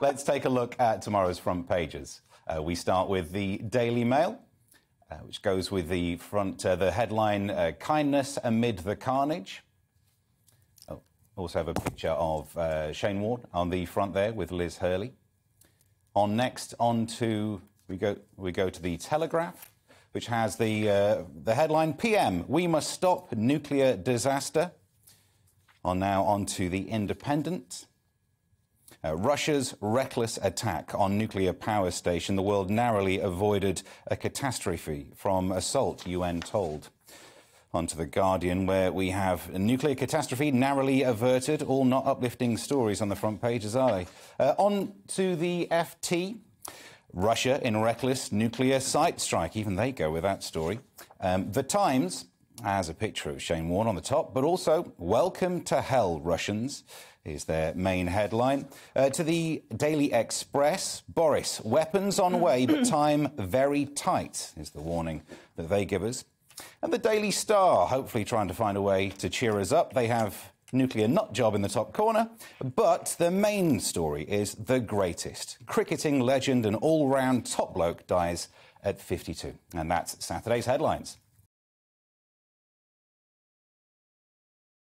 Let's take a look at tomorrow's front pages. Uh, we start with the Daily Mail, uh, which goes with the front, uh, the headline uh, "Kindness amid the carnage." Oh, also have a picture of uh, Shane Warne on the front there with Liz Hurley. On next, on to we go we go to the Telegraph, which has the uh, the headline "PM: We must stop nuclear disaster." On now on to the Independent. Uh, Russia's reckless attack on nuclear power station. The world narrowly avoided a catastrophe from assault, UN told. On to The Guardian, where we have a nuclear catastrophe narrowly averted. All not uplifting stories on the front pages, are they? Uh, on to the FT. Russia in reckless nuclear site strike. Even they go with that story. Um, the Times has a picture of Shane Warne on the top, but also Welcome to Hell, Russians is their main headline. Uh, to the Daily Express, Boris, weapons on way, but time very tight, is the warning that they give us. And the Daily Star, hopefully trying to find a way to cheer us up. They have nuclear nut job in the top corner, but the main story is the greatest. Cricketing legend and all round top bloke dies at 52. And that's Saturday's headlines.